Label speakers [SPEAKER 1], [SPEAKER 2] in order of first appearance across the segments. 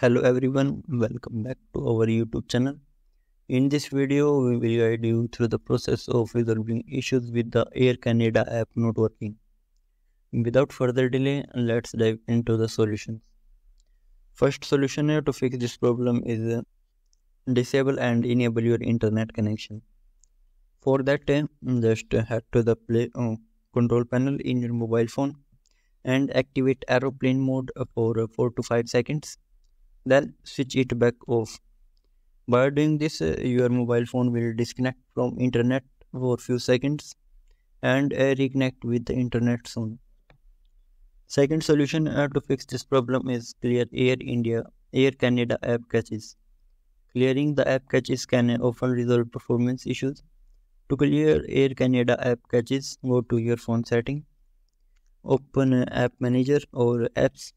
[SPEAKER 1] Hello everyone, welcome back to our YouTube channel. In this video, we will guide you through the process of resolving issues with the Air Canada app not working. Without further delay, let's dive into the solutions. First solution to fix this problem is disable and enable your internet connection. For that, uh, just head to the play uh, control panel in your mobile phone and activate aeroplane mode for 4 to 5 seconds then switch it back off. By doing this uh, your mobile phone will disconnect from internet for few seconds and uh, reconnect with the internet soon. Second solution uh, to fix this problem is clear air india air canada app caches. Clearing the app caches can often resolve performance issues. To clear air canada app caches go to your phone setting open app manager or apps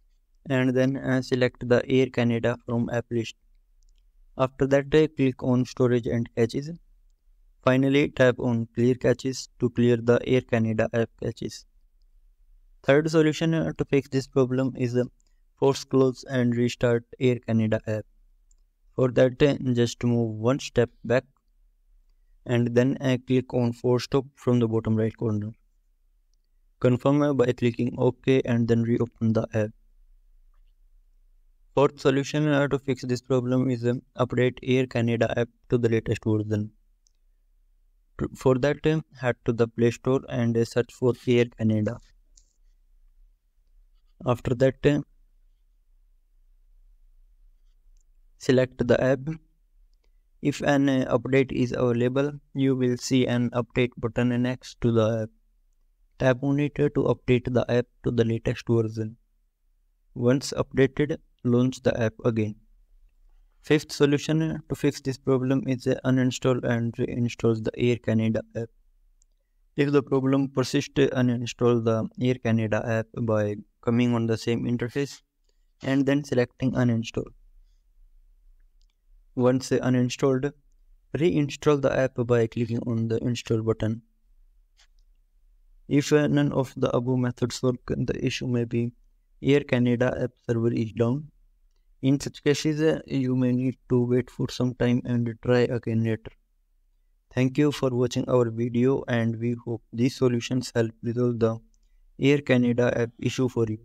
[SPEAKER 1] and then uh, select the Air Canada from app list. After that, uh, click on storage and caches. Finally, tap on clear caches to clear the Air Canada app caches. Third solution uh, to fix this problem is uh, force close and restart Air Canada app. For that, uh, just move one step back and then click on force stop from the bottom right corner. Confirm by clicking OK and then reopen the app. Fourth solution to fix this problem is um, update Air Canada app to the latest version. For that, uh, head to the Play Store and uh, search for Air Canada. After that, uh, select the app. If an uh, update is available, you will see an update button next to the app. Tap on it to update the app to the latest version. Once updated, launch the app again. Fifth solution to fix this problem is uninstall and reinstall the Air Canada app. If the problem persists, uninstall the Air Canada app by coming on the same interface and then selecting uninstall. Once uninstalled, reinstall the app by clicking on the install button. If none of the above methods work, the issue may be Air Canada app server is down. In such cases, uh, you may need to wait for some time and try again later. Thank you for watching our video and we hope these solutions help resolve the Air Canada app issue for you.